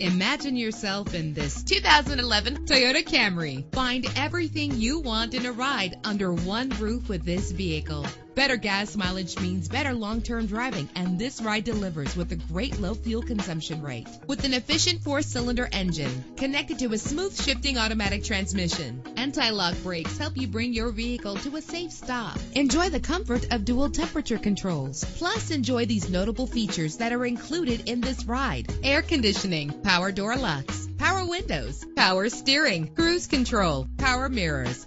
Imagine yourself in this 2011 Toyota Camry. Find everything you want in a ride under one roof with this vehicle. Better gas mileage means better long-term driving, and this ride delivers with a great low fuel consumption rate. With an efficient four-cylinder engine connected to a smooth shifting automatic transmission, anti-lock brakes help you bring your vehicle to a safe stop. Enjoy the comfort of dual temperature controls. Plus, enjoy these notable features that are included in this ride: air conditioning, power door locks, power windows, power steering, cruise control, power mirrors